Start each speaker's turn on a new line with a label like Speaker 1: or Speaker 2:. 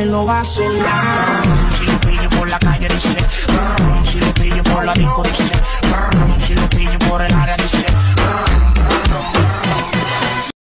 Speaker 1: él lo va a sonar. Si lo pillo por la calle dice, si lo pillo por la disco dice.